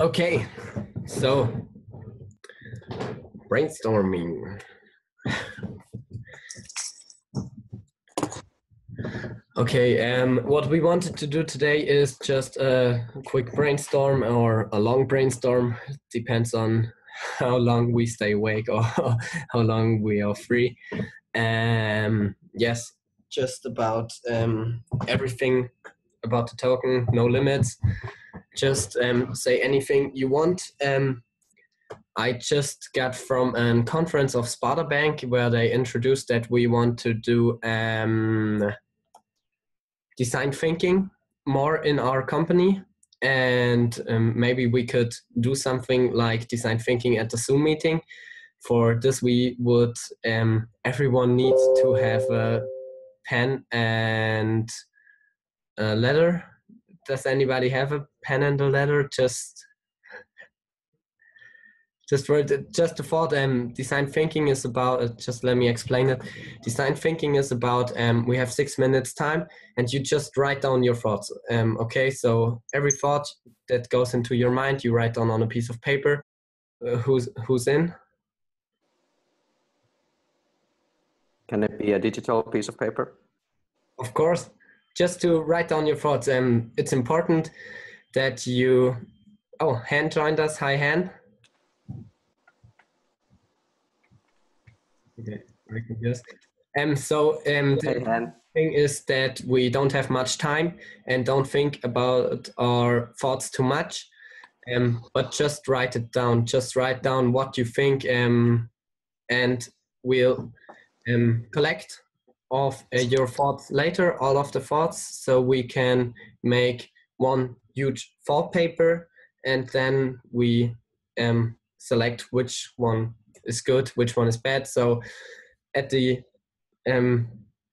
Okay, so brainstorming. Okay, um, what we wanted to do today is just a quick brainstorm or a long brainstorm. Depends on how long we stay awake or how long we are free. Um, yes, just about um, everything about the token, no limits. Just um, say anything you want. Um, I just got from a conference of Sparda Bank where they introduced that we want to do um, design thinking more in our company. And um, maybe we could do something like design thinking at the zoom meeting. For this we would um, everyone needs to have a pen and a letter does anybody have a pen and a letter? Just just for just the thought um design thinking is about uh, just let me explain it. Design thinking is about um we have six minutes time and you just write down your thoughts um okay? So every thought that goes into your mind you write down on a piece of paper. Uh, who's who's in? Can it be a digital piece of paper? of course just to write down your thoughts um it's important that you oh Han joined us hi Han Okay, very good. Yes. Um, so um, the And thing is that we don't have much time and don't think about our thoughts too much. Um, but just write it down. Just write down what you think, um, and we'll um, collect of uh, your thoughts later, all of the thoughts, so we can make one huge thought paper, and then we um, select which one is good, which one is bad. So at the um,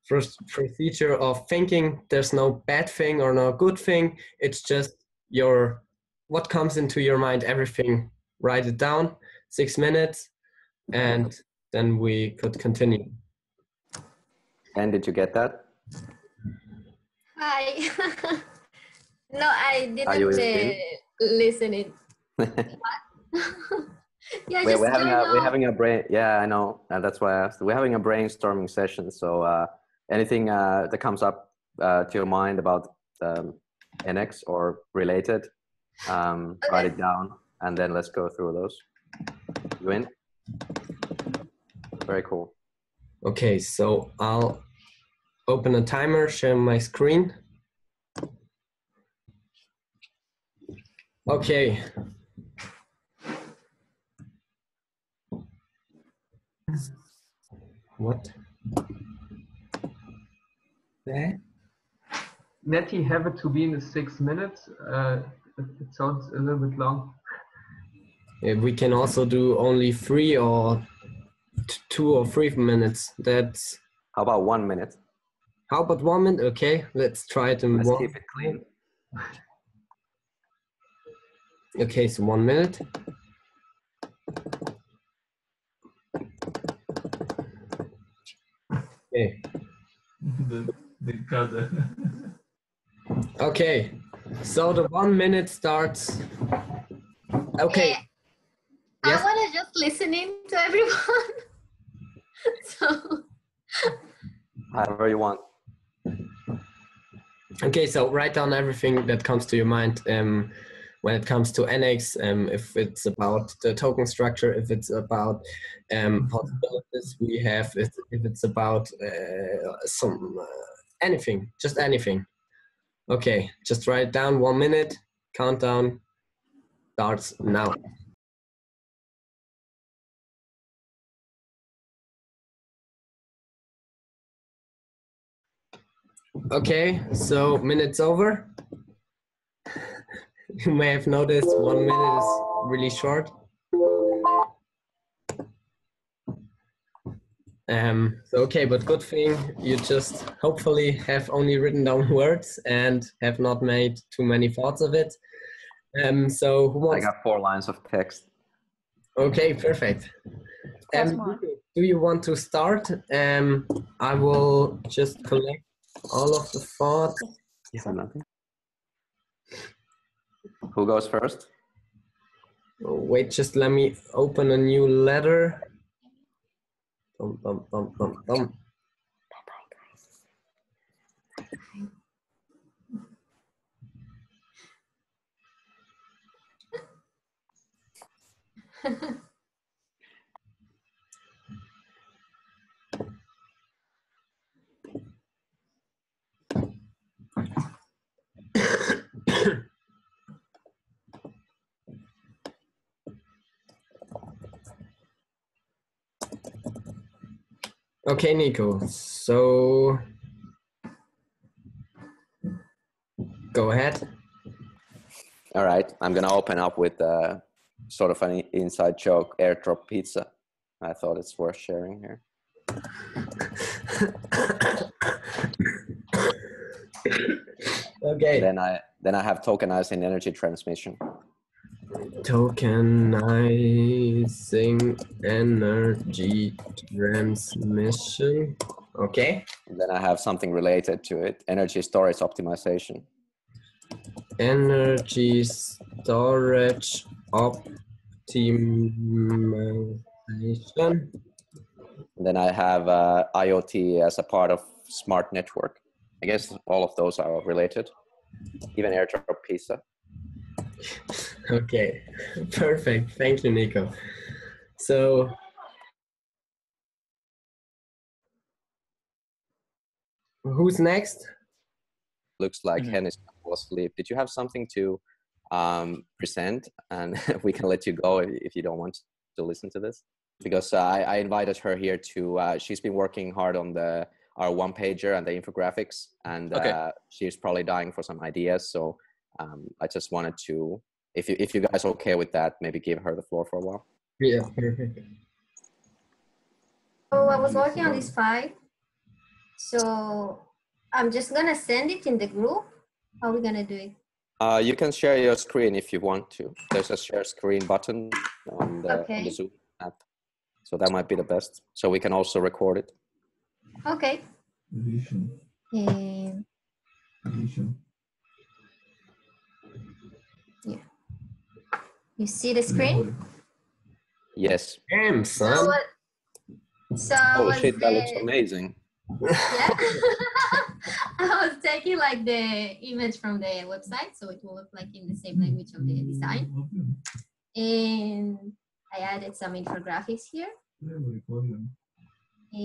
first procedure of thinking, there's no bad thing or no good thing. It's just your what comes into your mind, everything. Write it down, six minutes, and then we could continue. And did you get that? Hi. no, I didn't in? uh, listen it. yeah, we're, just we're having join a we're having a brain. Yeah, I know. And that's why I asked. We're having a brainstorming session. So uh, anything uh, that comes up uh, to your mind about um, Enex or related, um, write it down, and then let's go through those. You in? Very cool. Okay, so I'll open a timer, share my screen. Okay. What? There? Neti have it to be in the six minutes. Uh, it, it sounds a little bit long. Yeah, we can also do only three or t- two or three minutes. That's How about one minute? How about one minute? Okay, let's try it in Let's one. keep it clean. Okay, so one minute. Okay. the, the color. Okay, so the one minute starts. Okay, Yes. I want to just listening to everyone. so However you want. Okay. So write down everything that comes to your mind. Um, when it comes to Enex, um, if it's about the token structure, if it's about um, possibilities we have, if, if it's about uh, some uh, anything, just anything. Okay, just write it down. One minute. Countdown starts now. Okay, so minutes over. You may have noticed one minute is really short. Um, so okay, but good thing you just hopefully have only written down words and have not made too many thoughts of it. Um, so who I got four lines of text. Okay, perfect. Um, do you want to start? Um, I will just collect all of the thoughts. Is there nothing? Who goes first? Oh, wait, just let me open a new letter. Bum, bum, bum, bum, bum. Okay, Niko. So go ahead. All right, I'm gonna open up with uh, sort of an inside joke, airdrop pizza. I thought it's worth sharing here. Okay. Then I then I have tokenizing energy transmission. Tokenizing energy transmission. Okay. Then I have something related to it, energy storage optimization. Energy storage optimization. Then I have uh, IoT as a part of smart network. I guess all of those are related. Even airdrop pizza. Okay, perfect. Thank you, Niko. So, who's next? Looks like Mhm. Hennis was asleep. Did you have something to um, present? And we can let you go if, if you don't want to listen to this. Because uh, I, I invited her here to. Uh, she's been working hard on the our one pager and the infographics, and Okay. uh, she's probably dying for some ideas. So um, I just wanted to, if you if you guys are okay with that, maybe give her the floor for a while. Yeah, perfect. So I was working on this file. So I'm just gonna send it in the group. How are we gonna do it? Uh, you can share your screen if you want to. There's a share screen button on the, on the Zoom app. So that might be the best. So we can also record it. Okay. Edition, And edition. you see the screen? Yes. Damn, So son. what? So Oh was shit, that looks amazing. Yeah. I was taking like the image from the website, so it will look like in the same language of the design. And I added some infographics here. Um, so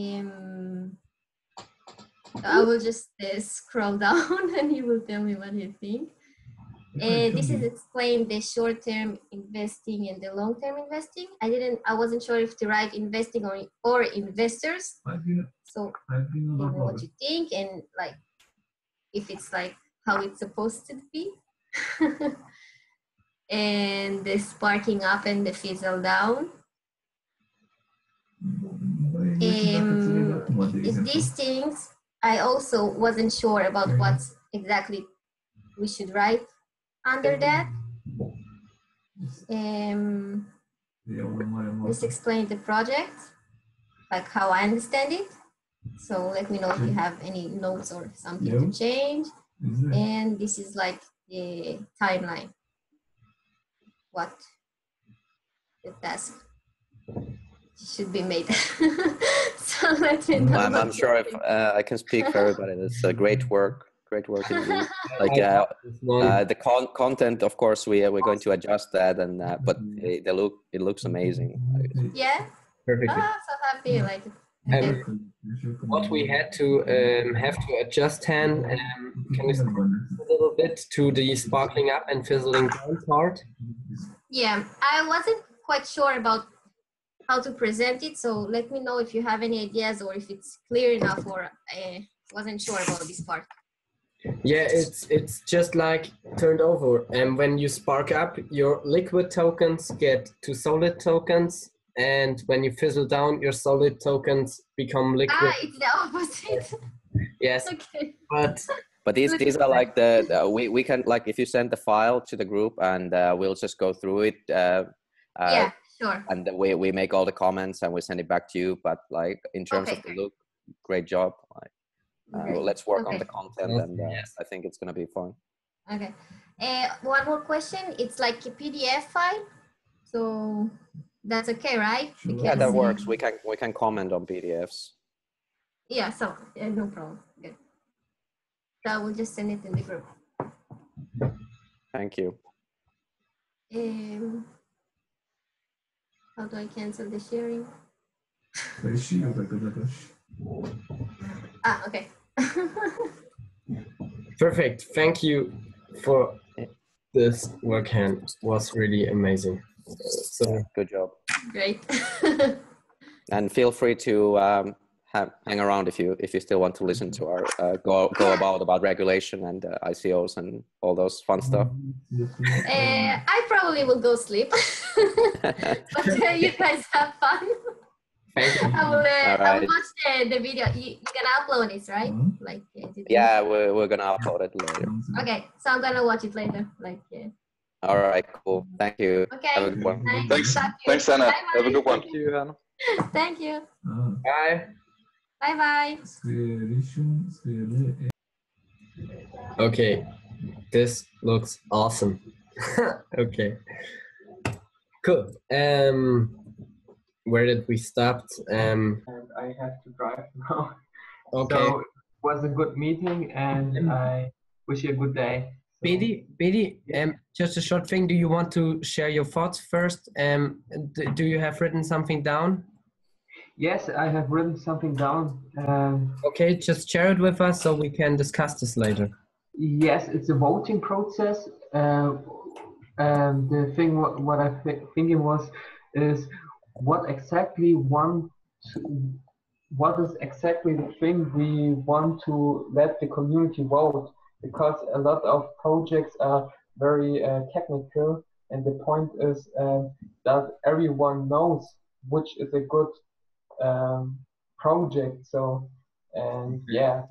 I will just uh, scroll down and you will tell me what you think. And this is explain the short-term investing and the long-term investing. I didn't, I wasn't sure if to write investing or, or investors. So tell me what you think and like if it's like how it's supposed to be. and the sparking up and the fizzle down. Um, is these things I also wasn't sure about what exactly we should write under that. Um, let's explain the project, like how I understand it. So let me know if you have any notes or something to change. And this is like the timeline. What the task should be made. so let me know. I'm, I'm sure if uh, I can speak for everybody. It's a great work. Great work indeed. Like uh, uh, the con- content, of course, we we're going to adjust that, and uh, but it, the look it looks amazing. Yeah. perfect. Ah, so happy. Like Um, what we had to um, have to adjust Hen, um, can you a little bit to the sparkling up and fizzling down part? Yeah, I wasn't quite sure about how to present it, so let me know if you have any ideas or if it's clear enough or I wasn't sure about this part. Yeah, it's it's just like turned over, and when you spark up, your liquid tokens get to solid tokens, and when you fizzle down, your solid tokens become liquid. Ah, it's the opposite. Yes, okay. but But these these are like the, the we we can like if you send the file to the group and uh, we'll just go through it. Uh, uh, yeah, sure. and we, we make all the comments and we send it back to you but like in terms Okay, of the look great job like uh, Great. let's work on the content and uh, yes. i think it's going to be fun Okay. Uh, one more question. It's like a PDF file. So that's okay, right? Sure. Yeah, that works. We can we can comment on PDFs. Yeah, so yeah, no problem. Good. So I will just send it in the group. Thank you. Um, how do I cancel the sharing? Klejsi, o tego. Ah, okay. Perfect. Thank you for this work Hen. was really amazing. So Good job. Great. And feel free to um, have, hang around if you if you still want to listen to our uh, go go about about regulation and uh, ICOs and all those fun stuff. Uh, I probably will go sleep. but uh, you guys have fun. thank you. I will, uh, I will watch the, the video. You, you can upload it, right? Mhm. Like, did you- yeah, we're we're gonna upload it later. Okay, so I'm gonna watch it later. Like, yeah. All right, cool. Thank you. Okay. Have a good one. Nice Thanks. talk. Thanks, Anna. Bye-bye. Have a good one. Thank you, Anna. Thank you. Ah, Bye. Bye bye. Okay, this looks awesome. okay, cool. Um, where did we stop? Um, And I have to drive now. okay, So it was a good meeting and I wish you a good day. So- Bedi, Bedi, um, just a short thing. Do you want to share your thoughts first? Um, do you have written something down? Yes, I have written something down. Um, Okay, just share it with us so we can discuss this later. yes, it's a voting process. Uh, um, the thing what, what I th- thinking was is what exactly want what is exactly the thing we want to let the community vote? Because a lot of projects are very uh, technical and the point is um, that everyone knows which is a good um, project so and yeah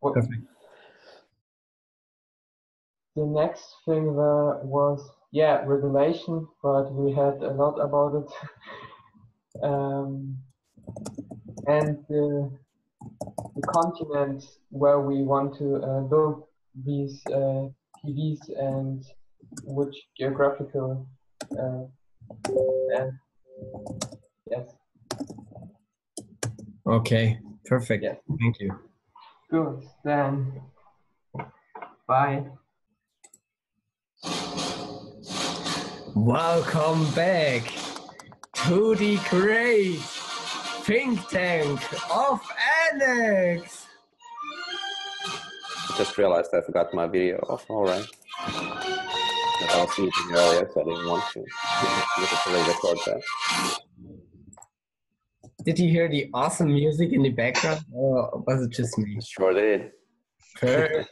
what, the next thing were, was yeah regulation but we had a lot about it um, and the, the continent where we want to uh, build these uh, PVs and which geographical uh, and yes Okay, perfect. Yeah. Thank you. good then bye Welcome back to the great think tank of Enex. Just realized I forgot my video off. All right. I was sleeping earlier, so I didn't want to. Literally record that. Did you hear the awesome music in the background, or was it just me? Sure did. Perfect.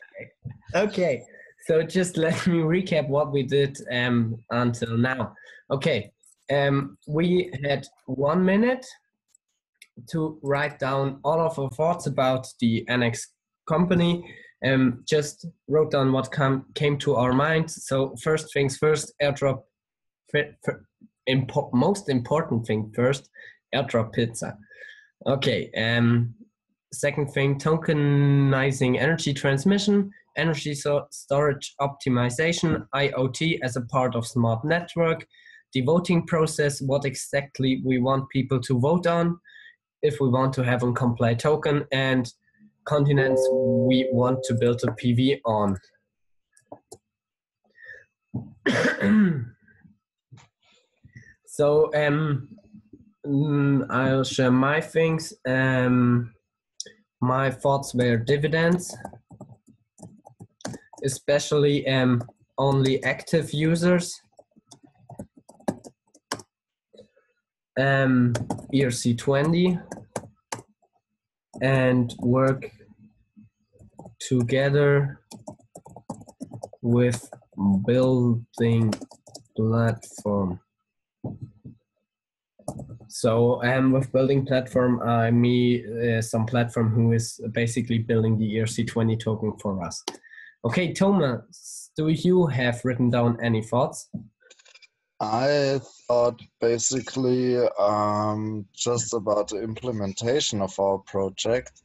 Okay, so just let me recap what we did um, until now. Okay, um, we had one minute to write down all of our thoughts about the Enex company. Um, just wrote down what come, came to our mind. So first things first, airdrop. impo- most important thing first, airdrop pizza. Okay. Um, second thing, tokenizing energy transmission, energy so- storage optimization, IoT as a part of smart network, the voting process, what exactly we want people to vote on, if we want to have a complete token, and continents we want to build a PV on. so um, mm, I'll share my things. Um, my thoughts were dividends, especially um, only active users. Um, ERC20 and work together with building platform. So um, with building platform, I mean uh, some platform who is basically building the ERC20 token for us. Okay, Thomas, do you have written down any thoughts? I thought basically um, just about the implementation of our project.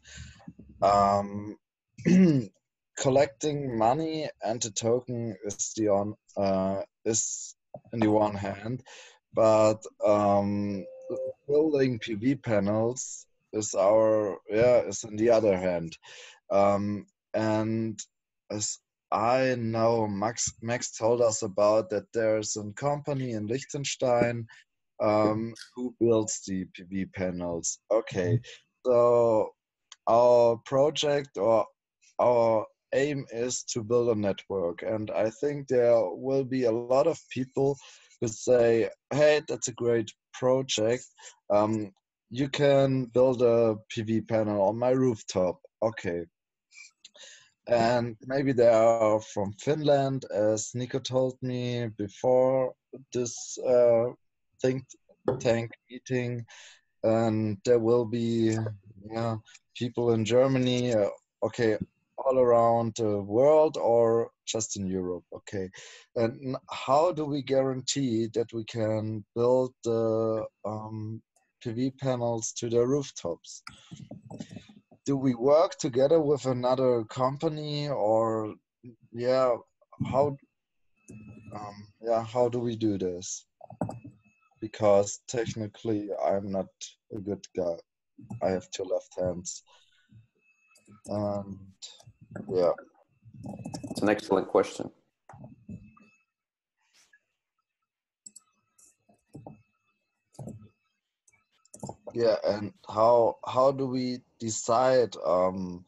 Um, collecting money and the token is the on uh, is in the one hand, but um, building PV panels is our yeah is in the other hand, um, and as I know, Max Max told us about that there's a company in Liechtenstein um, who builds the PV panels. Okay, so our project or our aim is to build a network, and I think there will be a lot of people who say, "Hey, that's a great project. Um, you can build a PV panel on my rooftop." Okay. And maybe they are from Finland, as Niko told me before this uh, think tank meeting. And there will be yeah, people in Germany, uh, okay, all around the world or just in Europe, okay. And how do we guarantee that we can build the um, PV panels to the rooftops? Do we work together with another company or yeah how um, yeah how do we do this? Because technically i'm not a good guy. I have two left hands. And yeah. It's an excellent question. yeah and how how do we decide um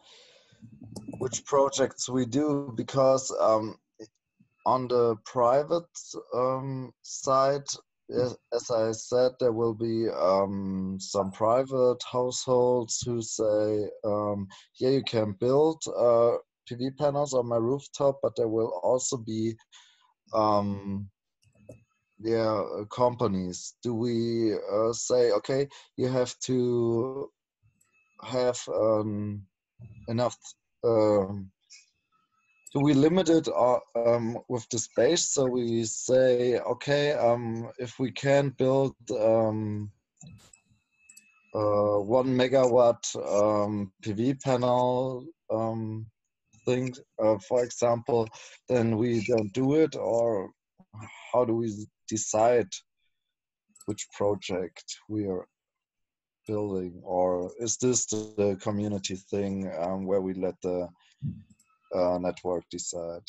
which projects we do because um on the private um side as i said there will be um some private households who say um yeah you can build uh pv panels on my rooftop but there will also be um yeah companies. Do we uh, say okay you have to have um, enough um, do we limit it um, with the space. So we say okay um, if we can build um, uh, one megawatt um, pv panel thing uh, for example then we don't do it or how do we decide which project we are building or is this the community thing um, where we let the uh, network decide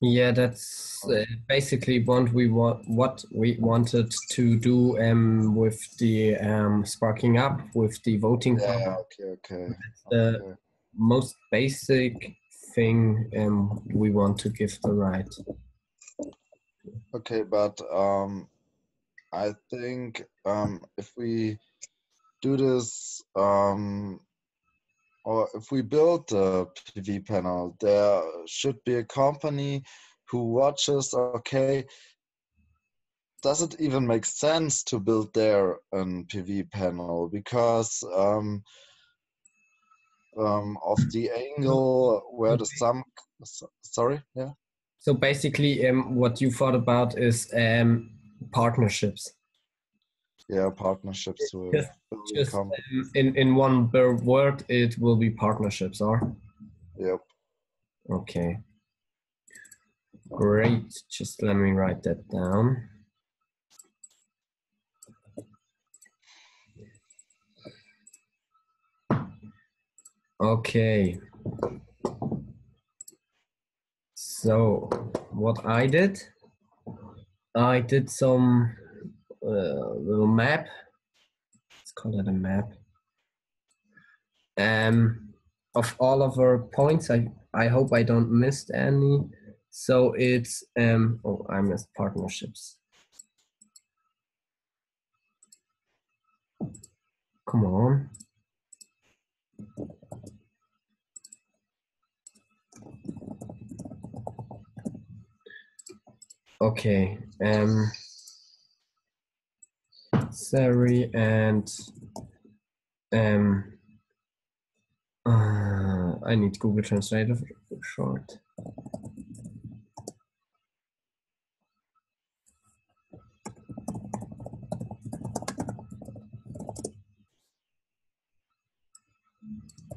Yeah, that's uh, basically what we want. What we wanted to do um, with the um, sparking up with the voting. yeah power. okay okay the okay. most basic thing um, we want to give the right. Okay, but um, I think um, if we do this, um, or if we build a PV panel, there should be a company who watches. Okay, does it even make sense to build there a PV panel because um, um, of the angle where the sun? Sorry, yeah. So basically, um, what you thought about is um, partnerships. Yeah, partnerships with Just- Just um, in in one word, it will be partnerships, or Yep. okay. Great. Just let me write that down. Okay. So what I did, I did some little map. Let's call it a map. Um, of all of our points, I I hope I don't miss any. So it's um oh I missed partnerships. Come on. Okay. Um Sari and um uh, I need Google Translator for short.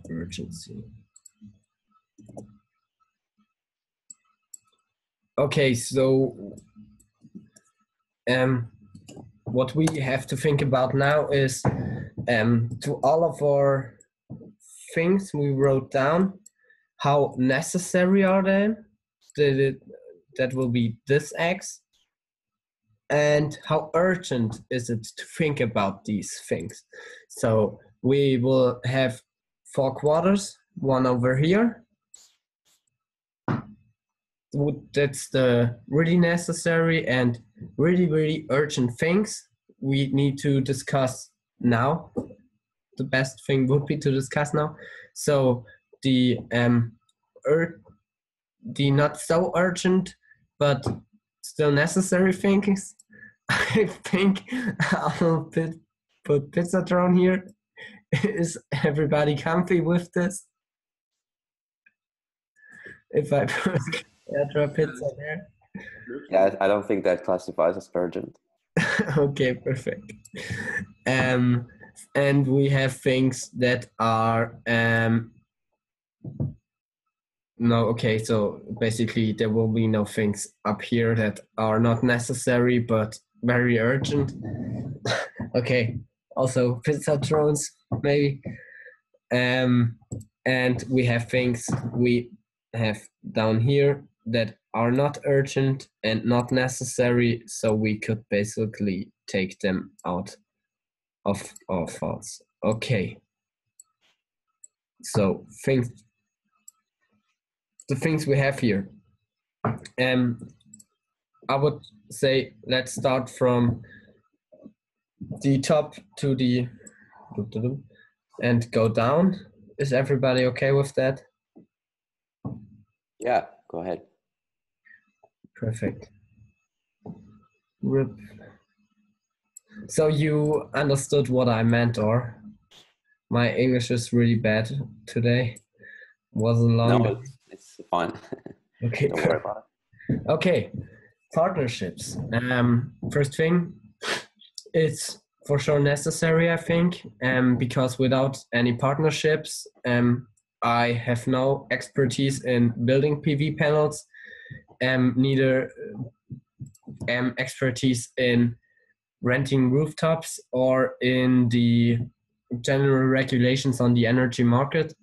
Urgency. Okay, so um what we have to think about now is um, to all of our things we wrote down, how necessary are they? That, that will be this X. And how urgent is it to think about these things? So we will have four quarters, one over here. That's the really necessary and really, really urgent things we need to discuss now. The best thing would be to discuss now. So the um, ur- the not so urgent but still necessary things. I think I'll put, put Pizzatron here. Is everybody comfy with this? If I put extra pizza there. Yeah, I don't think that classifies as urgent. okay, perfect. Um, and we have things that are um, no. Okay, so basically there will be no things up here that are not necessary but very urgent. okay, also pizza drones maybe. Um, and we have things we have down here that are not urgent and not necessary, so we could basically take them out of our thoughts. Okay. So things the things we have here. Um I would say let's start from the top to the and go down. Is everybody okay with that? Yeah, go ahead. Perfect. Rip. So you understood what I meant, or my English is really bad today. Wasn't long. No, it's, it's fine. okay. Don't worry about it. Okay. Partnerships. Um, first thing, it's for sure necessary, I think, um, because without any partnerships, um, I have no expertise in building PV panels, um, neither um, expertise in renting rooftops or in the general regulations on the energy market.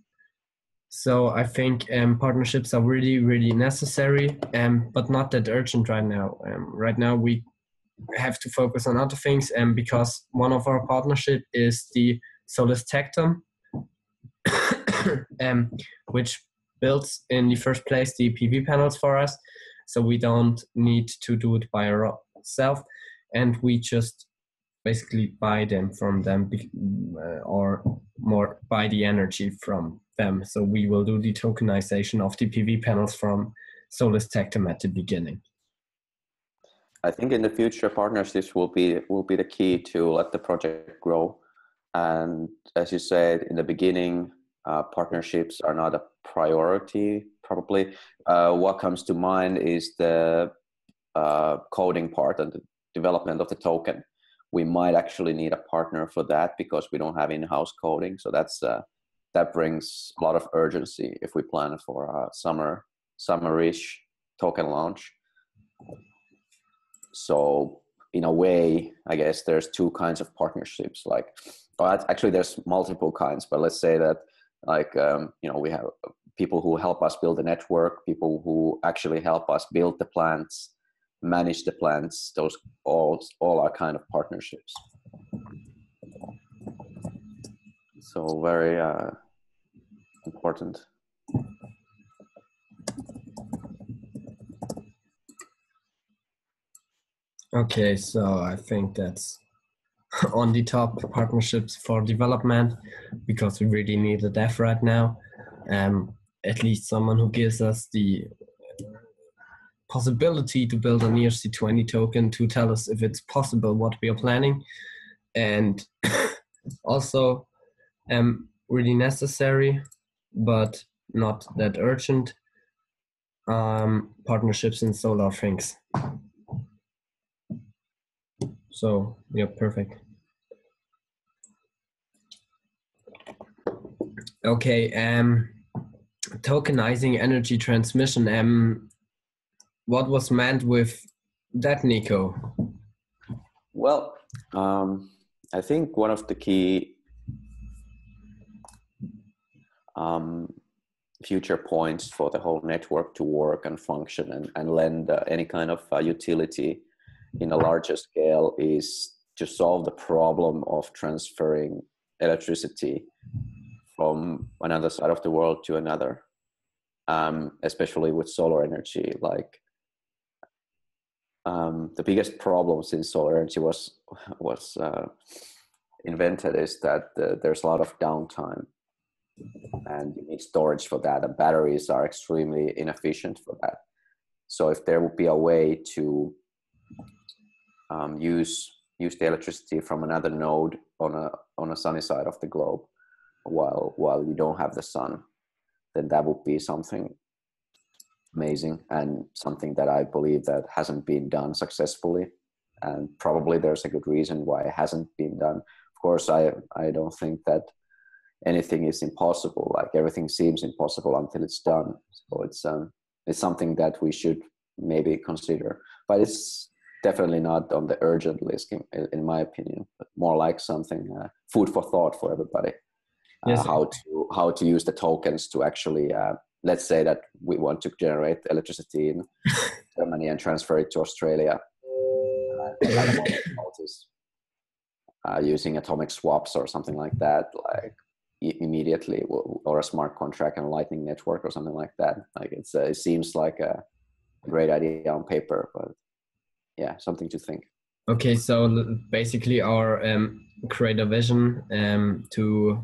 So I think um, partnerships are really, really necessary, um, but not that urgent right now. Um, right now, we have to focus on other things, and because one of our partnership is the Solus Tectum, um, which builds in the first place the PV panels for us, so we don't need to do it by ourselves, and we just basically buy them from them uh, or more buy the energy from them. So we will do the tokenization of the PV panels from Solus Tectum at the beginning. I think in the future partnerships will be will be the key to let the project grow. And as you said in the beginning, uh, partnerships are not a priority. Probably, uh, what comes to mind is the uh, coding part and the development of the token. We might actually need a partner for that because we don't have in-house coding. So that's uh, that brings a lot of urgency if we plan for a summer summerish token launch so in a way i guess there's two kinds of partnerships like well, actually there's multiple kinds but let's say that like um, you know we have people who help us build the network people who actually help us build the plants manage the plants those all all are kind of partnerships so very uh, important Okay, so I think that's on the top partnerships for development because we really need a dev right now. Um, at least someone who gives us the possibility to build an ERC20 token to tell us if it's possible what we are planning, and also um, really necessary, but not that urgent. Um, partnerships in solar things. So yeah, perfect. Okay, um, tokenizing energy transmission. Um, what was meant with that, Niko? Well, Um, I think one of the key um, future points for the whole network to work and function and, and lend uh, any kind of uh, utility in a larger scale is to solve the problem of transferring electricity from another side of the world to another, um, especially with solar energy. Like um, the biggest problem since solar energy was was uh, invented is that uh, there's a lot of downtime and you need storage for that and batteries are extremely inefficient for that so if there would be a way to um, use use the electricity from another node on a on a sunny side of the globe while while you don't have the sun then that would be something amazing and something that i believe that hasn't been done successfully and probably there's a good reason why it hasn't been done of course i i don't think that anything is impossible. Like everything seems impossible until it's done. So it's um, it's something that we should maybe consider, but it's definitely not on the urgent list, in, in my opinion. But more like something uh, food for thought for everybody. Uh, yes. How to how to use the tokens to actually uh, let's say that we want to generate electricity in Germany and transfer it to Australia. Uh, uh, using atomic swaps or something like that, like immediately or a smart contract and a lightning network or something like that like it's uh, it seems like a great idea on paper but yeah something to think okay so basically our um, create a vision um, to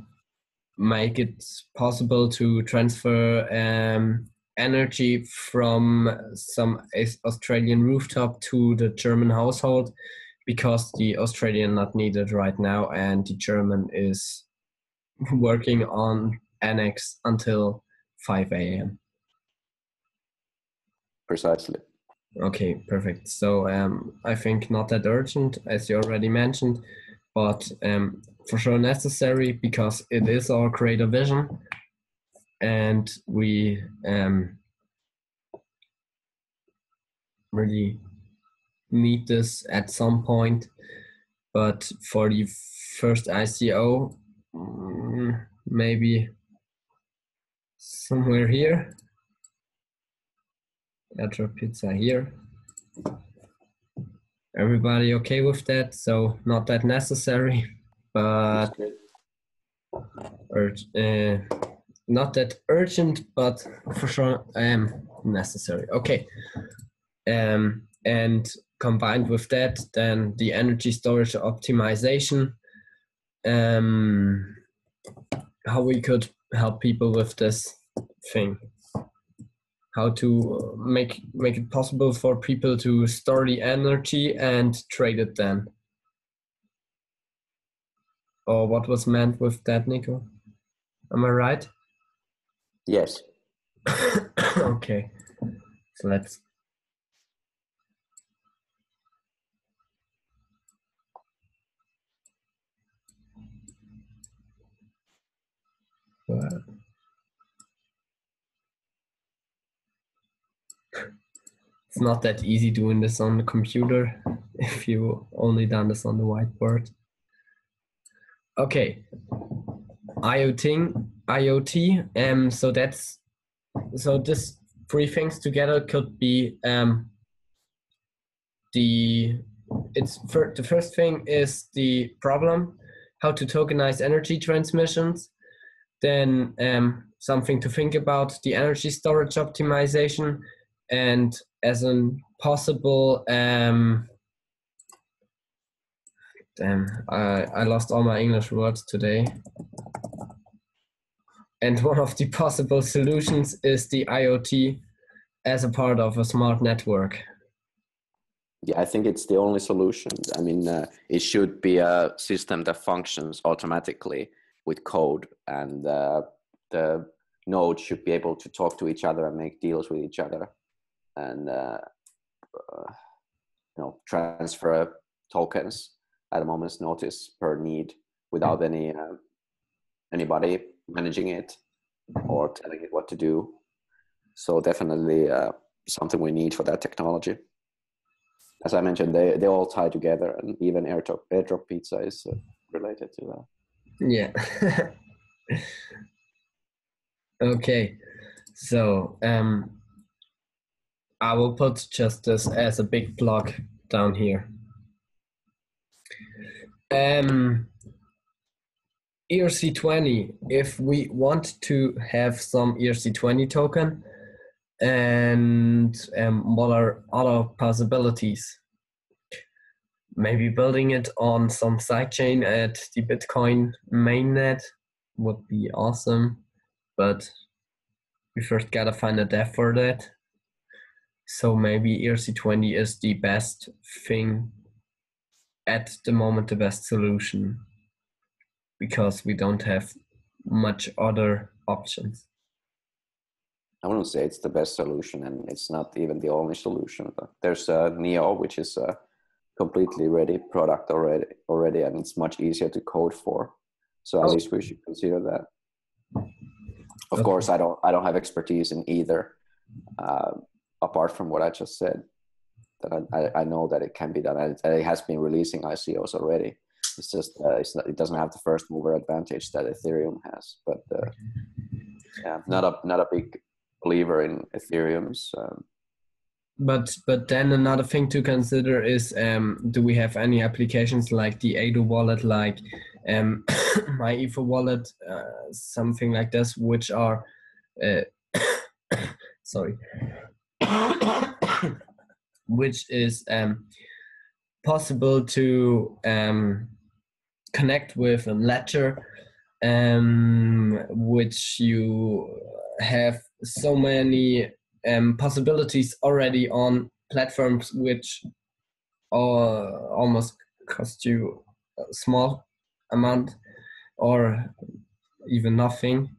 make it possible to transfer um, energy from some australian rooftop to the german household because the australian not needed right now and the german is working on Enex until 5 a.m. Precisely. Okay, perfect. So um, I think not that urgent, as you already mentioned, but um, for sure necessary because it is our creator vision, and we um, really need this at some point. But for the first ICO, Mm, maybe somewhere here. Ultra pizza here. Everybody okay with that? So not that necessary, but ur- uh, not that urgent, but for sure um, necessary. Okay. Um, and combined with that, then the energy storage optimization um, how we could help people with this thing how to make make it possible for people to store the energy and trade it then or what was meant with that Niko? Am i right? Yes. Okay. So let's But it's not that easy doing this on the computer if you only done this on the whiteboard. Okay, IoT, IoT. Um, so that's so this three things together could be um, the it's for, the first thing is the problem how to tokenize energy transmissions then um, something to think about the energy storage optimization and as a possible um, damn I, I lost all my english words today. And one of the possible solutions is the iot as a part of a smart network. Yeah i think it's the only solution. I mean uh, it should be a system that functions automatically with code and uh, the nodes should be able to talk to each other and make deals with each other and uh, uh, you know transfer tokens at a moment's notice per need without any uh, anybody managing it or telling it what to do so definitely uh, something we need for that technology as I mentioned, they they all tie together, and even airdrop airdrop pizza is uh, related to that. Yeah. okay. So um I will put just this as a big block down here. Um ERC20, if we want to have some ERC20 token and um, what are other possibilities? maybe building it on some sidechain at the Bitcoin mainnet would be awesome, but we first gotta find a dev for that. So maybe ERC20 is the best thing at the moment, the best solution because we don't have much other options. I wouldn't say it's the best solution, and it's not even the only solution. But there's a Neo, which is a completely ready product already already and it's much easier to code for so at Oh. least we should consider that of Okay. course i don't i don't have expertise in either uh, apart from what i just said that I, I, I know that it can be done. And it, it has been releasing icos already. It's just uh, it's not, it doesn't have the first mover advantage that ethereum has but uh, yeah not a not a big believer in ethereum's um, But but then another thing to consider is um, do we have any applications like the Ado wallet, like um, my Ether wallet, uh, something like this, which are uh, sorry, which is um, possible to um, connect with a ledger, um, which you have so many um, possibilities already on platforms which uh, almost cost you a small amount or even nothing.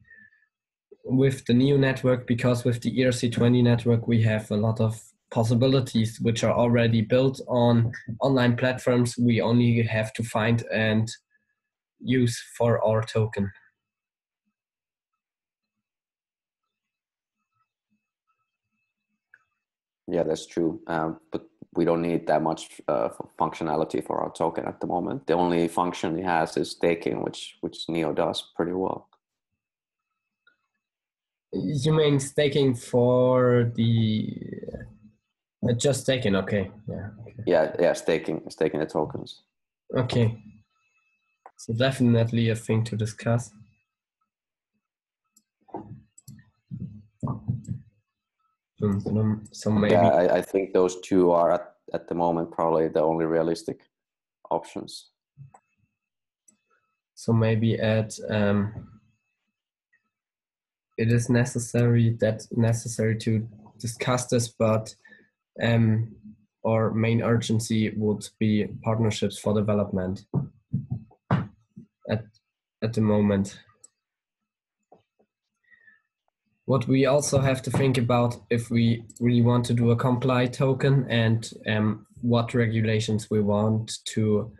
With the new network because with the ERC20 network we have a lot of possibilities which are already built on online platforms we only have to find and use for our token Yeah, that's true. Um, but we don't need that much uh, functionality for our token at the moment. The only function it has is staking, which which Neo does pretty well. You mean staking for the uh, just staking? Okay, yeah, Yeah, yeah, staking, staking the tokens. okay. So definitely a thing to discuss. So maybe Yeah, I, I think those two are at, at the moment probably the only realistic options. so maybe at um, it is necessary that necessary to discuss this, but um, our main urgency would be partnerships for development at at the moment. What we also have to think about if we really want to do a comply token and um, what regulations we want to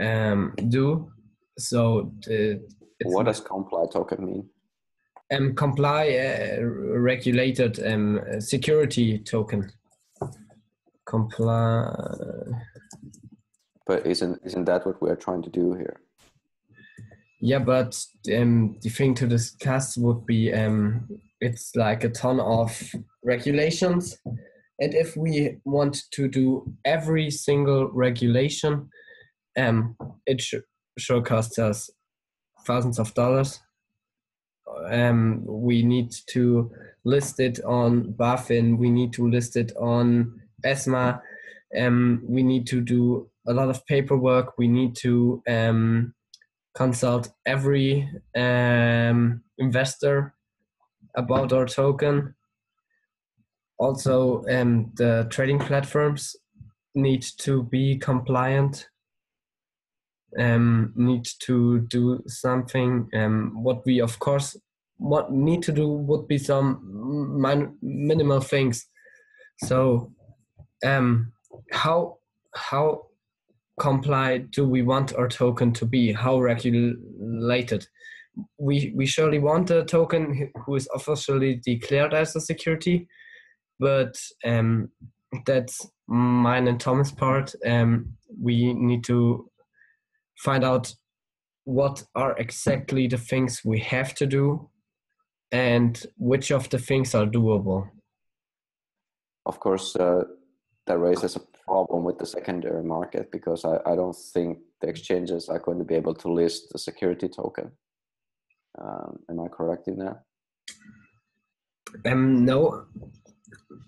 um, do. So the, what does comply token mean? Um, comply uh, regulated um, security token. Comply. But isn't isn't that what we're trying to do here? Yeah, but um, the thing to discuss would be um, it's like a ton of regulations, and if we want to do every single regulation, um, it sh- sure costs us thousands of dollars. Um, we need to list it on BaFin. We need to list it on ESMA. Um, we need to do a lot of paperwork. We need to um, consult every um, investor about our token. Also, um, the trading platforms need to be compliant. Um, need to do something. Um, what we, of course, what need to do would be some min- minimal things. So, um, how how comply do we want our token to be? How regulated? We we surely want a token who is officially declared as a security, but um, that's mine and Thomas' part. Um, we need to find out what are exactly the things we have to do and which of the things are doable. Of course, uh, that raises a problem with the secondary market because I, I don't think the exchanges are going to be able to list the security token. Um, am I correct in that? Um, no.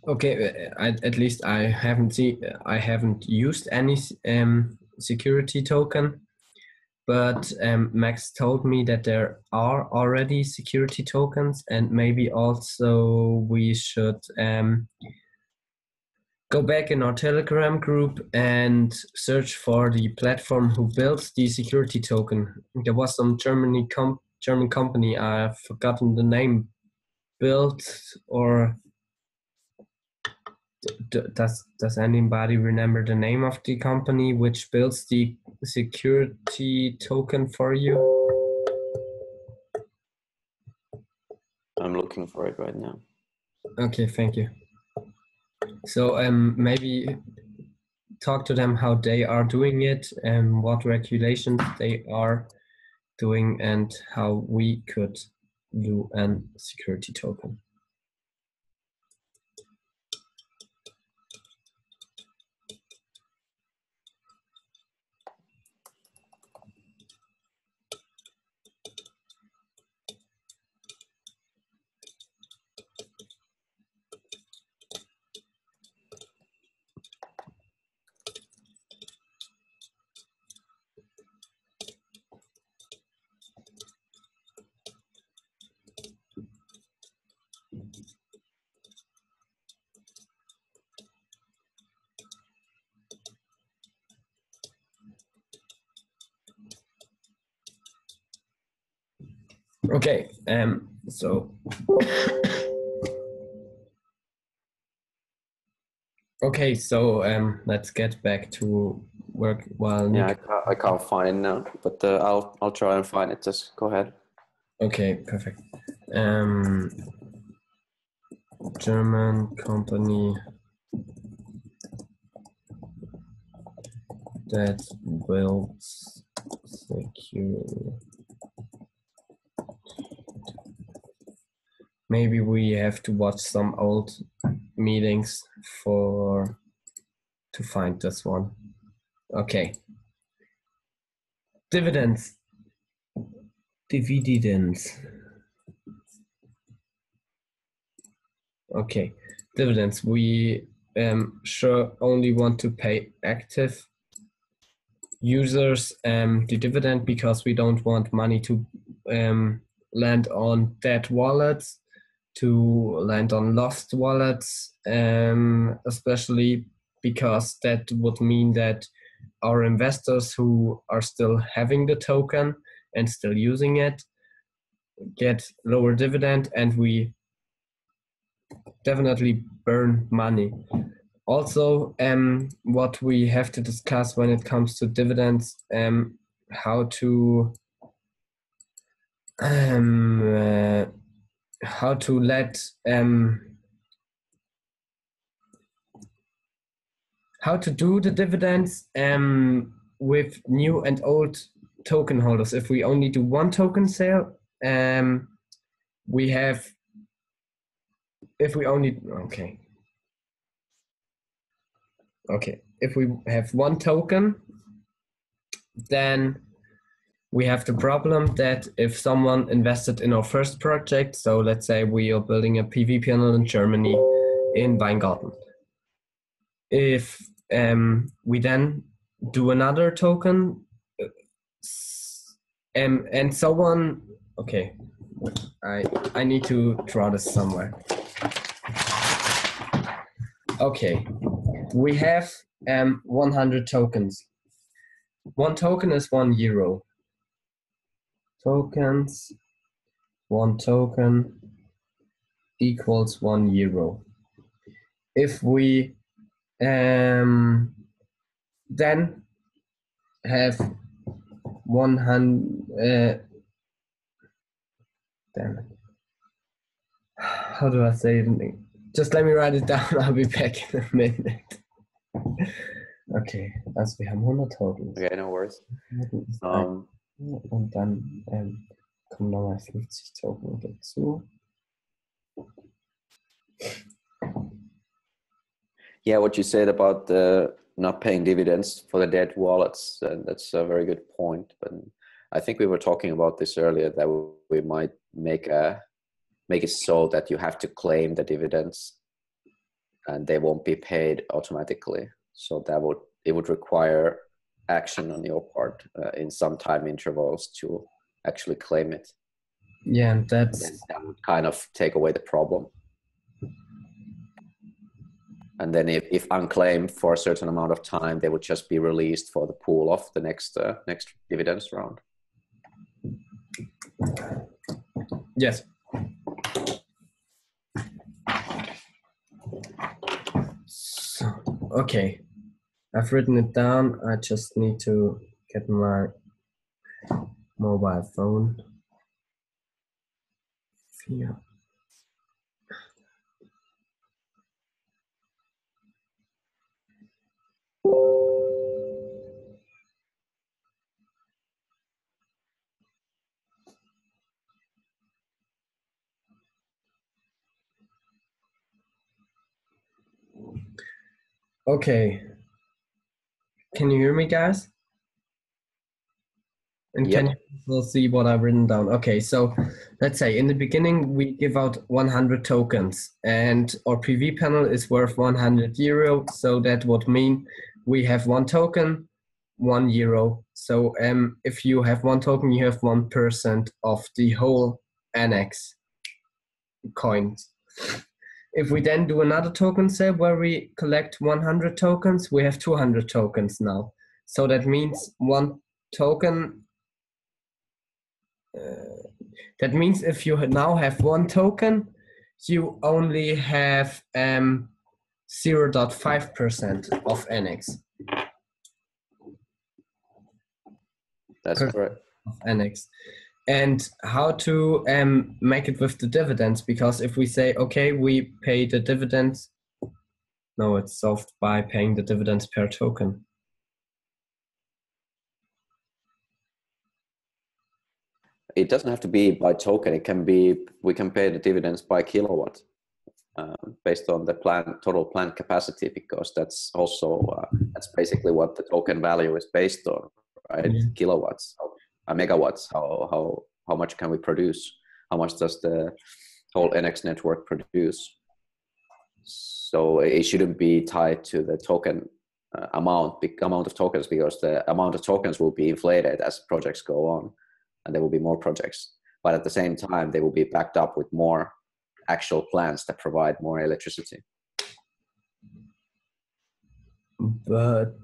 Okay, I, at least I haven't seen. I haven't used any um, security token, but um, Max told me that there are already security tokens, and maybe also we should um, go back in our Telegram group and search for the platform who built the security token. There was some Germany com- German company. I've forgotten the name. Built or does does anybody remember the name of the company which builds the security token for you? I'm looking for it right now. Okay, thank you. So um, maybe talk to them how they are doing it and what regulations they are doing and how we could do an security token. Okay, um, so okay, so um, let's get back to work while Yeah, I can't, I can't find it now, but uh, I'll I'll try and find it. Just go ahead. Okay, perfect. Um, German company that builds secure. Maybe we have to watch some old meetings for to find this one. Okay. Dividends. Dividends. Okay, dividends. We um, sure only want to pay active users um, the dividend because we don't want money to um, land on dead wallets, to land on lost wallets, um, especially because that would mean that our investors who are still having the token and still using it get lower dividend and we definitely burn money. Also um, what we have to discuss when it comes to dividends um, how to um, uh, how to let um, how to do the dividends um, with new and old token holders. If we only do one token sale, um, we have. If we only okay. Okay, if we have one token, then we have the problem that if someone invested in our first project, so let's say we are building a PV panel in Germany in Weingarten, if um, we then do another token uh, um, and someone okay I I need to draw this somewhere. Okay we have um 100 tokens. One token is one euro tokens one token equals one euro if we um, then have 100 uh, damn it how do I say it in just let me write it down. I'll be back in a minute. Okay, also wir haben 100 Tokens. Okay, no worries. Um, und dann ähm, kommen nochmal 50 Token dazu. yeah, what you said about the not paying dividends for the dead wallets, uh, that's a very good point. But I think we were talking about this earlier that we might make a make it so that you have to claim the dividends, and they won't be paid automatically. So that would it would require action on your part uh, in some time intervals to actually claim it. Yeah, and that's that would kind of take away the problem. And then, if, if unclaimed for a certain amount of time, they would just be released for the pool of the next uh, next dividends round. yes. So, okay, I've written it down. I just need to get my mobile phone. Yeah. Okay. Can you hear me, guys? And can you see what I've written down? Okay, so let's say in the beginning we give out 100 tokens and our PV panel is worth 100 euro. So that would mean we have one token, one euro. So um, if you have one token, you have 1% of the whole Enex coins. If we then do another token sale where we collect 100 tokens, we have 200 tokens now. So that means one token. Uh, that means if you now have one token, you only have um, 0.5% of Enex. That's Correct. of Enex. And how to um, make it with the dividends? Because if we say, okay, we pay the dividends, no, it's solved by paying the dividends per token. It doesn't have to be by token. It can be we can pay the dividends by kilowatt, uh, based on the plant total plant capacity, because that's also uh, that's basically what the token value is based on, right? Yeah. Kilowatts, uh, megawatts. How how how much can we produce? How much does the whole Enex network produce? So it shouldn't be tied to the token uh, amount, amount of tokens, because the amount of tokens will be inflated as projects go on, and there will be more projects. But at the same time, they will be backed up with more actual plants that provide more electricity. But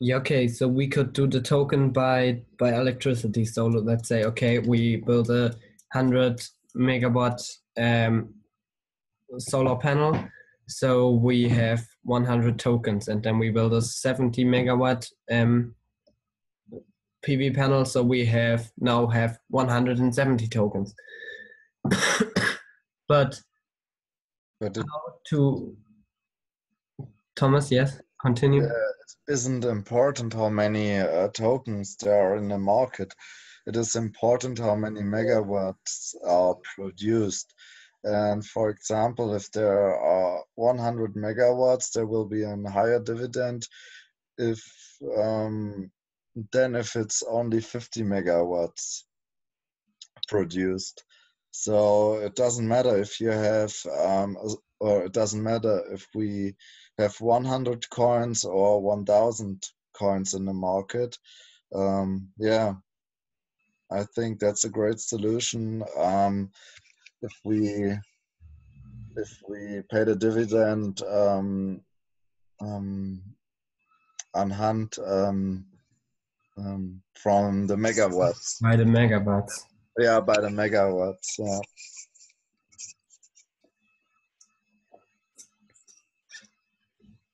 yeah, okay, so we could do the token by by electricity. So let's say, okay, we build a hundred megawatt um, solar panel. So we have 100 tokens, and then we build a 70 megawatt um, PV panel. So we have now have 170 tokens. but But how to Thomas? Yes, continue. isn't important how many uh, tokens there are in the market. It is important how many megawatts are produced. And for example, if there are 100 megawatts, there will be a higher dividend. If um, then if it's only 50 megawatts produced. So it doesn't matter if you have, um, or it doesn't matter if we have 100 coins or 1000 coins in the market. Um, yeah, I think that's a great solution. Um, if we if we pay the dividend um, um, on hand um, um, from the megawatts. By the megawatts. Yeah, by the megawatts. Yeah.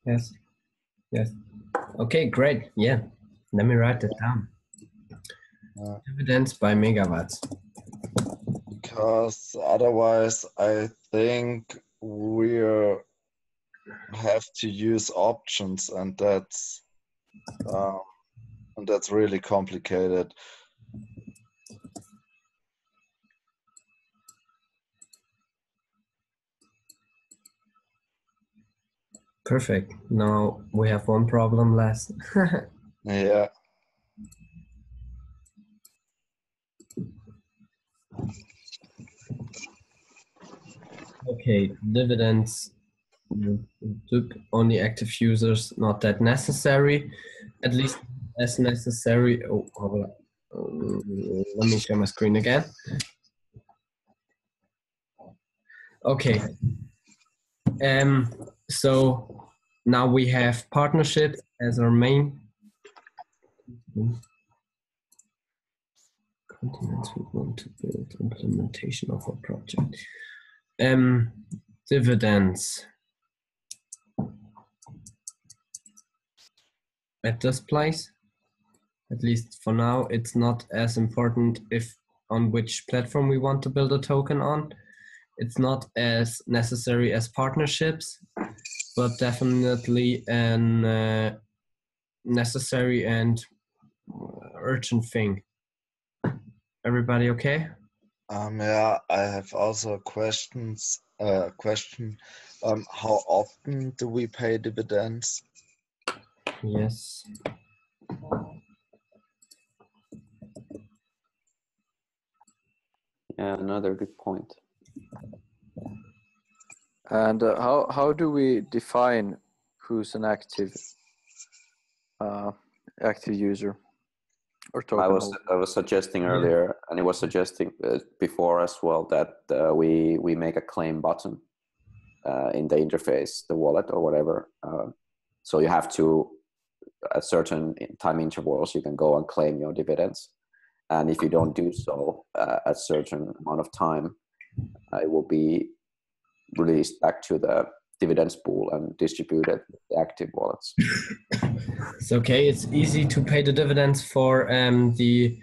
Yes. Yes. Okay, great. Yeah. Let me write it down. Yeah. Dividends by megawatts. because otherwise I think we have to use options, and that's um, and that's really complicated. Perfect. Now we have one problem less. Yeah. okay, dividends took only active users, not that necessary. At least as necessary. Oh, on. Um, let me share my screen again. Okay. Um, so now we have partnership as our main continents we want to build implementation of our project. Um, dividends. At this place, at least for now, it's not as important if on which platform we want to build a token on. It's not as necessary as partnerships, but definitely an uh, necessary and urgent thing. Everybody okay? Um, yeah, I have also questions. Uh, question: um, How often do we pay dividends? Yes. Yeah, another good point. And uh, how how do we define who's an active uh, active user or token I was holder? I was suggesting earlier, and it was suggesting uh, before as well that uh, we we make a claim button uh, in the interface, the wallet or whatever. Uh, so you have to at certain time intervals you can go and claim your dividends, and if you don't do so uh, at certain amount of time, it will be released back to the dividends pool and distributed active wallets. It's okay. It's easy to pay the dividends for um, the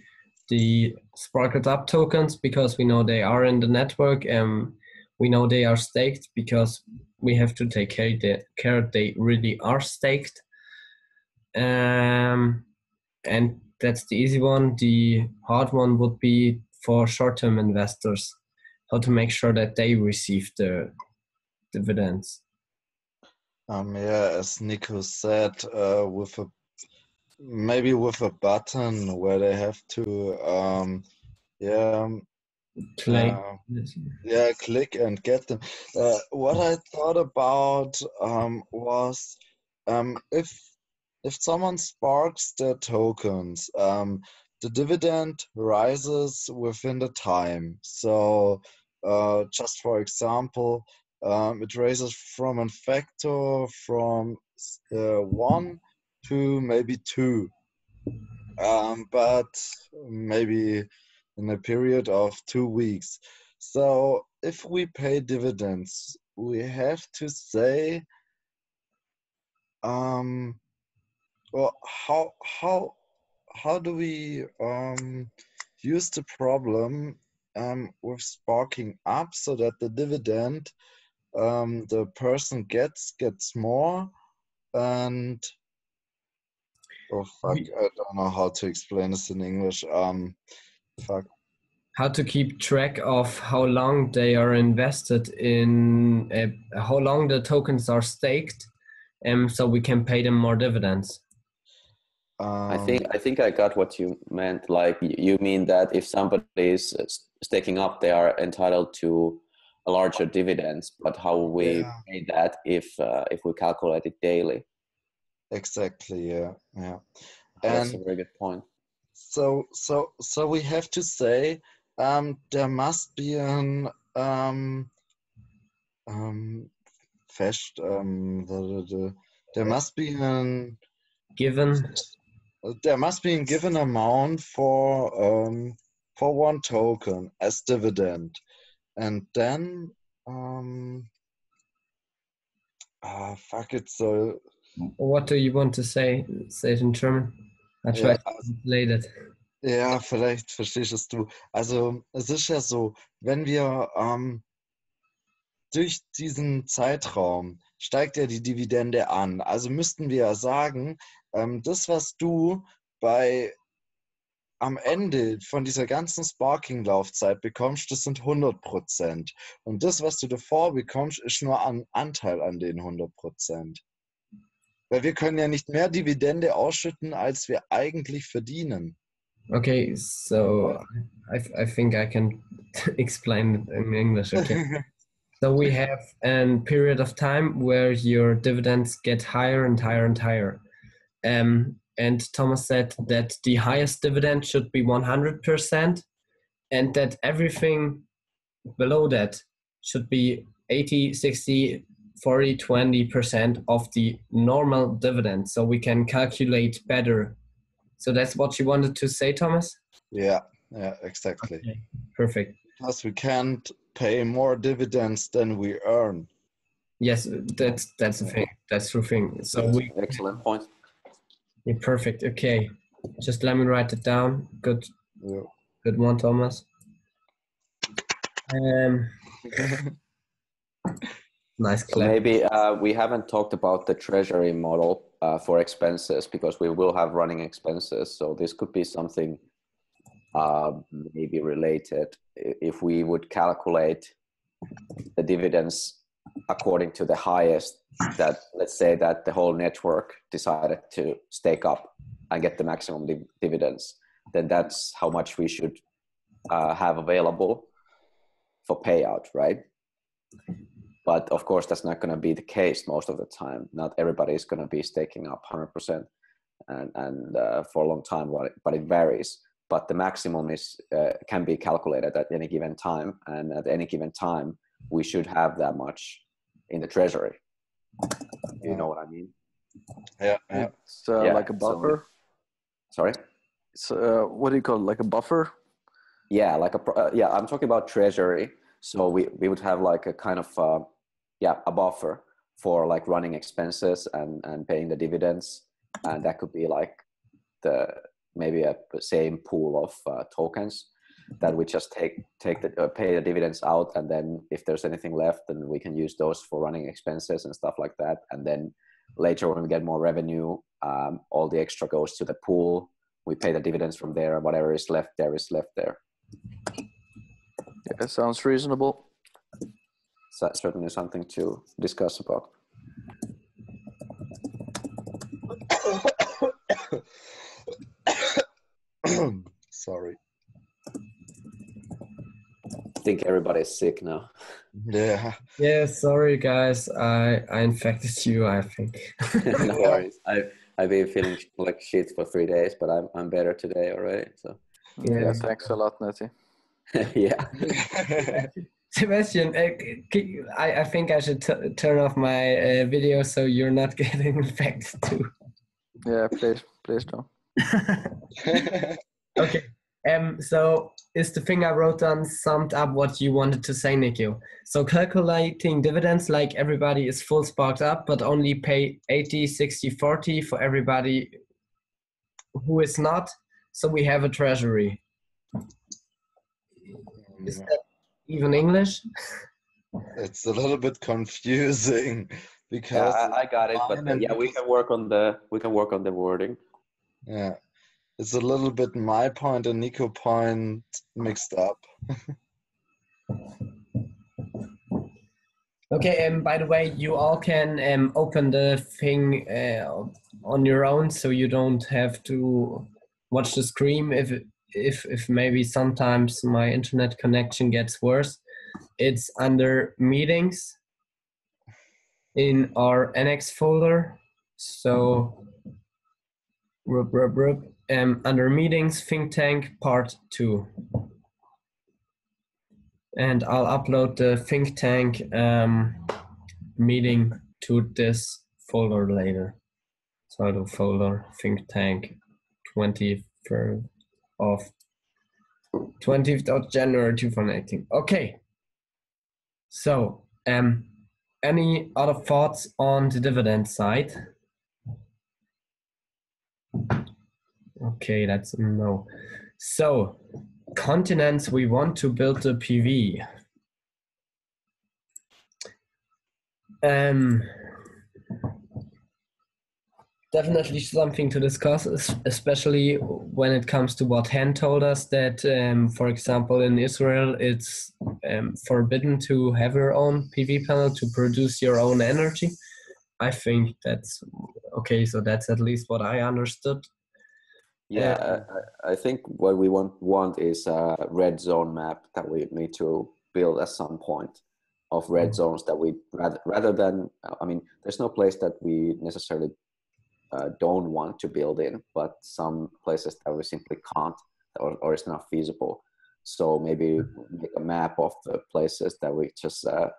the Sparkled Up tokens because we know they are in the network and we know they are staked because we have to take care that care they really are staked. Um, and that's the easy one. The hard one would be for short-term investors, how to make sure that they receive the dividends. Um, yeah, as Niko said, uh, with a maybe with a button where they have to, um, yeah, um, Claim. uh, yeah, click and get them. Uh, what I thought about um, was um, if if someone sparks their tokens, um, the dividend rises within the time. So, uh, just for example, um, it raises from a factor from uh, one to maybe two, um, but maybe in a period of two weeks. So if we pay dividends, we have to say, um, well, how how how do we um, use the problem um, with sparking up so that the dividend um, the person gets gets more? And oh fuck I don't know how to explain this in English um fuck. How to keep track of how long they are invested in uh, how long the tokens are staked um, so we can pay them more dividends um, I think I think I got what you meant. Like you mean that if somebody is uh, staking up, they are entitled to a larger dividends. But how will we Yeah. pay that if uh, if we calculate it daily? exactly yeah yeah That's a very good point. so so so we have to say um there must be an um um fest um the, the, the, there must be an given there must be a given amount for um for one token as dividend. And then um ah fuck it so what do you want to say say it in german i try Ja, to translate it. Ja, vielleicht verstehst du. Also es ist ja so, wenn wir, ähm, durch diesen Zeitraum steigt ja die Dividende an. Also müssten wir ja sagen, ähm, das, was du bei am Ende von dieser ganzen Sparking-Laufzeit bekommst, das sind 100 Prozent. Und das, was du davor bekommst, ist nur ein Anteil an den 100 Prozent. Weil wir können ja nicht mehr Dividende ausschütten, als wir eigentlich verdienen. Okay, so I, I think I can explain it in English. Okay. so we have a period of time where your dividends get higher and higher and higher. Um, and Thomas said that the highest dividend should be 100% and that everything below that should be 80, 60, 40, 20% of the normal dividend. So we can calculate better. So that's what you wanted to say, Thomas? Yeah, yeah, exactly. Okay, perfect. Plus, we can't pay more dividends than we earn. Yes, that's that's the thing. That's the thing. So we Excellent point. yeah, perfect. Okay, just let me write it down. Good, Yeah. good one, Thomas. Um, nice So maybe uh, we haven't talked about the treasury model uh, for expenses because we will have running expenses. So this could be something uh, maybe related if we would calculate the dividends according to the highest that let's say that the whole network decided to stake up and get the maximum div- dividends then that's how much we should uh, have available for payout right? But of course that's not going to be the case most of the time. Not everybody is going to be staking up 100% and, and uh, for a long time but it varies but the maximum is uh, can be calculated at any given time and at any given time we should have that much in the treasury you know what i mean Yeah, yeah. It's uh, Yeah, like a so- buffer. sorry It's uh, what do you call it? Like a buffer? yeah like a uh, yeah i'm talking about treasury so we we would have like a kind of uh, yeah a buffer for like running expenses and and paying the dividends and that could be like the maybe a same pool of uh, tokens that we just take take the uh, pay the dividends out and then if there's anything left then we can use those for running expenses and stuff like that. And then later when we get more revenue um, all the extra goes to the pool. We pay the dividends from there. And whatever is left there is left there. Yeah, sounds reasonable. so that's certainly something to discuss about. Sorry. I think everybody's sick now. Yeah. Yeah, sorry guys, I I infected you. I think. no worries. I I've been feeling like shit for three days, but I'm I'm better today already. So Yeah, Yeah. thanks a lot, Neti. yeah. Sebastian, I, c- I I think I should t- turn off my uh, video so you're not getting infected too. Yeah, please, please don't. Okay. Um. So is the thing I wrote down summed up what you wanted to say, Nikhil? So calculating dividends like everybody is full sparked up, but only pay 80, 60, 40 for everybody who is not. So we have a treasury. Is that even English? it's a little bit confusing Yeah, because I, I got it, but Mine and yeah, we can work on the we can work on the wording. Yeah, it's a little bit my point and Niko point mixed up. Okay, and by the way, you all can um, open the thing uh, on your own, so you don't have to watch the screen. If if if maybe sometimes my internet connection gets worse, it's under meetings in our Enex folder. So, rup, um, under meetings, think tank part two and I'll upload the think tank um, meeting to this folder later. So I'll do folder think tank 23rd of 20th of January 2018. Okay. So, um, any other thoughts on the dividend side? Okay, that's a no. So, continents we want to build a PV. Um, definitely something to discuss, especially when it comes to what Hen told us that, um, for example, in Israel, it's um, forbidden to have your own PV panel to produce your own energy. I think that's okay. So that's at least what I understood. Yeah, I, I- I think what we want want is a red zone map that we need to build at some point of red zones that we rather rather than I mean, there's no place that we necessarily uh, don't want to build in, but some places that we simply can't or, or it's not feasible. So maybe make a map of the places that we just uh,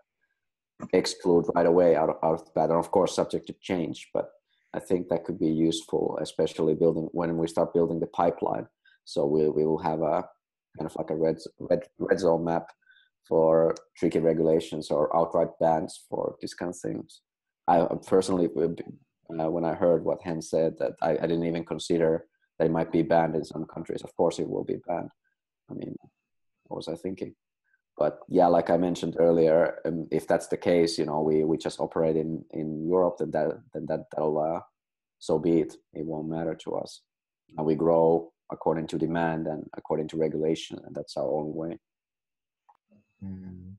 exclude right away out of, out of the bat, and of course subject to change. But I think that could be useful, especially building when we start building the pipeline. So we we will have a kind of like a red red red zone map for tricky regulations or outright bans for these kind of things. I personally, uh, when I heard what Hen said, that I, I didn't even consider that it might be banned in some countries. Of course, it will be banned. I mean, what was I thinking? But yeah, like I mentioned earlier, um, if that's the case, you know, we, we just operate in, in Europe, then that then that that'll uh, so be it. It won't matter to us, and we grow according to demand and according to regulation, and that's our only way. Mm.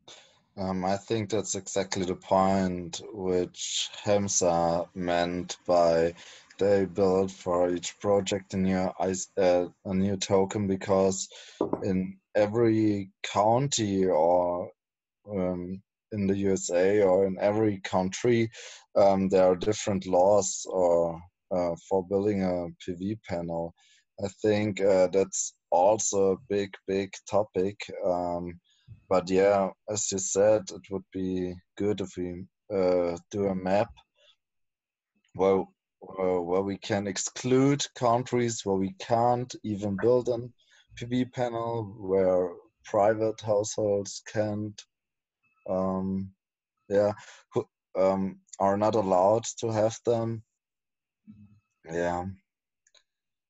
Um, I think that's exactly the point which Hamza meant by they build for each project a new uh, a new token because in every county or um, in the USA or in every country um, there are different laws or uh, for building a PV panel. I think uh, that's also a big big topic. Um, but yeah, as you said, it would be good if we uh, do a map where, where we can exclude countries where we can't even build an PV panel, where private households can't, um, yeah, who, um, are not allowed to have them. Yeah,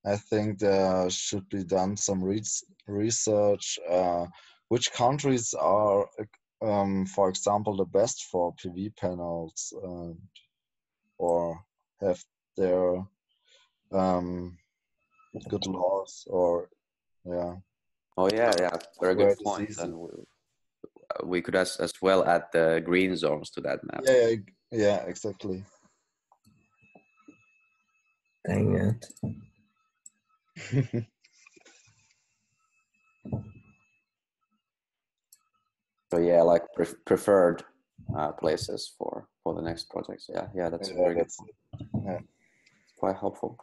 I think there should be done some re- research. Uh, which countries are, um, for example, the best for PV panels, or have their um, good laws, or yeah. Oh yeah, yeah, very Where good it is point. And we, we could as, as well add the green zones to that map. Yeah, yeah, yeah, exactly. Dang it. So yeah, like pre- preferred uh, places for for the next projects. Yeah, yeah, that's Yeah, very good that's- point. yeah. It's quite helpful.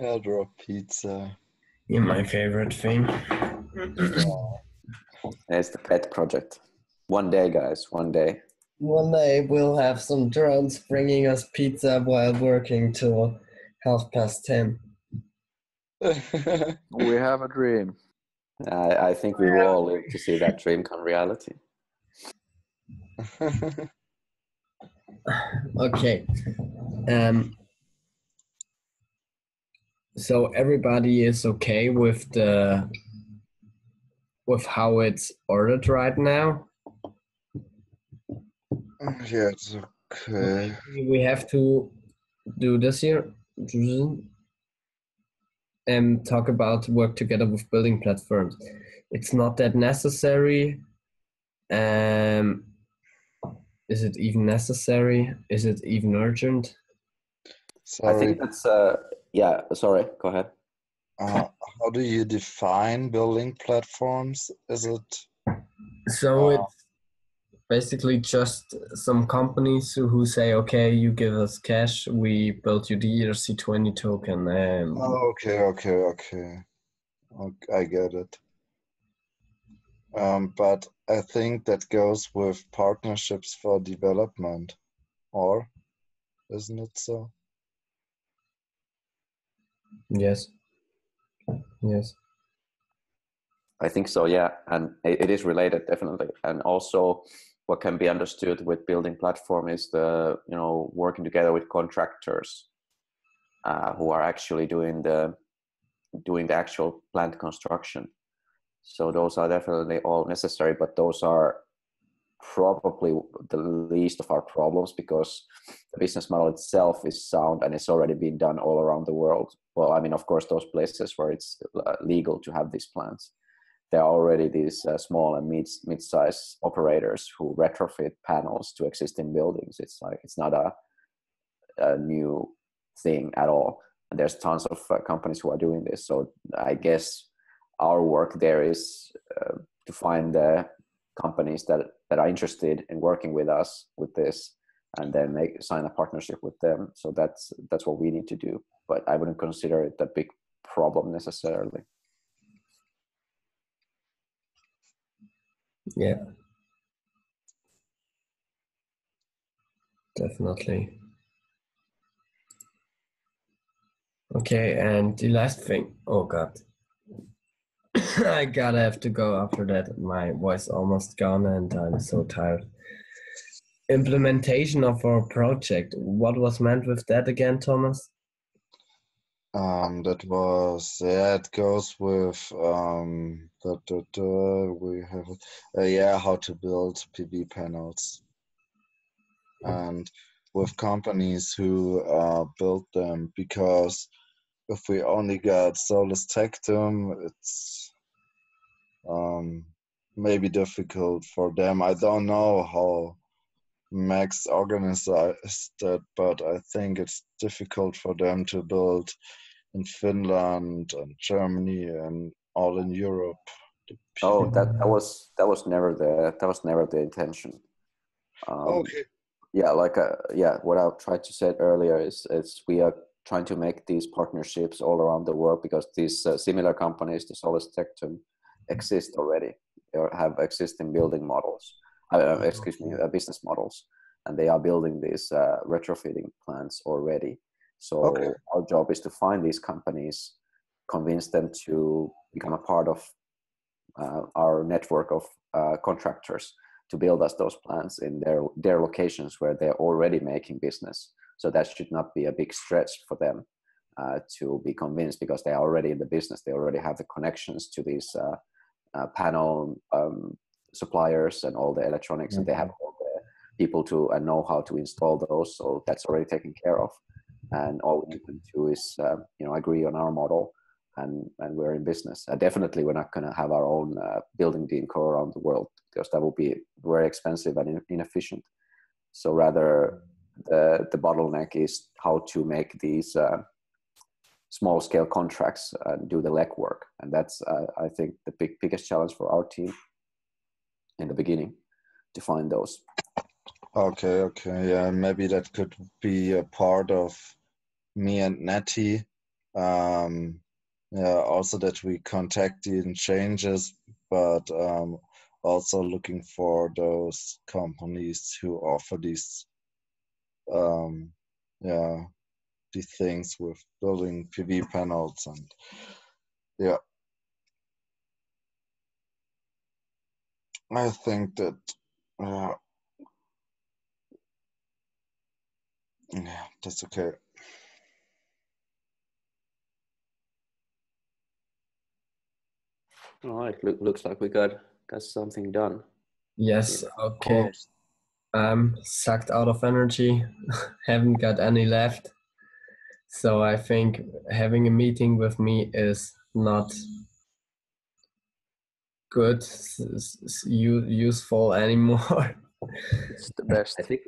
Airdrop pizza. You're my favorite thing. It's the pet project. One day, guys. One day. One day we'll have some drones bringing us pizza while working till half past ten. We have a dream. I, I think we will all live to see that dream come reality. Okay. Um. So everybody is okay with the with how it's ordered right now. yeah, it's okay. We have to do this here and talk about work together with building platforms. It's not that necessary. Um, is it even necessary? Is it even urgent? I think that's uh yeah. Sorry, go ahead. Uh, how do you define building platforms? Is it So Uh, it's basically just some companies who, who say, okay, you give us cash, we build you the ERC20 token. Um, Oh, okay, okay, okay. Okay, I get it. Um, but I think that goes with partnerships for development, or isn't it so? Yes. Yes. I think so, yeah, and it, is related definitely, and also what can be understood with building platform is the you know working together with contractors uh, who are actually doing the doing the actual plant construction. So those are definitely all necessary, but those are probably the least of our problems because the business model itself is sound and it's already been done all around the world. Well, I mean, of course, those places where it's uh, legal to have these plants there are already these uh, small and mid mid-size operators who retrofit panels to existing buildings. It's like it's not a, a new thing at all. And there's tons of uh, companies who are doing this. So I guess our work there is uh, to find the companies that that are interested in working with us with this, and then make sign a partnership with them. So that's that's what we need to do. But I wouldn't consider it a big problem necessarily. Yeah. Definitely. Okay, and the last thing. Oh God. I gotta have to go after that. My voice almost gone and I'm so tired. Implementation of our project. What was meant with that again, Thomas? Um, that was yeah. It goes with um. That, that uh, we have uh, yeah how to build PV panels, and with companies who uh, build them because if we only got Solus Tectum, it's um maybe difficult for them. I don't know how Max organized that, but I think it's difficult for them to build in Finland and Germany and all in Europe. Oh, that, that was that was never the that was never the intention. Um, okay. Yeah, like uh, yeah, what I tried to say earlier is is we are trying to make these partnerships all around the world because these uh, similar companies, the Solus Tectum, exist already. They have existing building models. Uh, excuse me, uh, business models, and they are building these uh, retrofitting plants already. So Okay. our job is to find these companies, convince them to become a part of uh, our network of uh, contractors to build us those plants in their their locations where they're already making business. So that should not be a big stretch for them uh, to be convinced because they are already in the business. They already have the connections to these uh, uh, panel um, suppliers and all the electronics, and they have all the people to and know how to install those. So that's already taken care of. And all we need to do is, uh, you know, agree on our model, and and we're in business. Uh, definitely, we're not going to have our own uh, building DINCO around the world because that will be very expensive and inefficient. So rather, the the bottleneck is how to make these uh, small scale contracts and do the legwork, and that's uh, I think the big biggest challenge for our team in the beginning to find those. Okay, okay, yeah, maybe that could be a part of me and Neti. Um, yeah, also that we contact the changes, but um, also looking for those companies who offer these, um, yeah, these things with building PV panels and yeah. I think that uh, yeah, that's okay. All right, look, looks like we got got something done. Yes, okay. I'm sucked out of energy, haven't got any left. So I think having a meeting with me is not good, s- s- u- useful anymore. It's the best. I think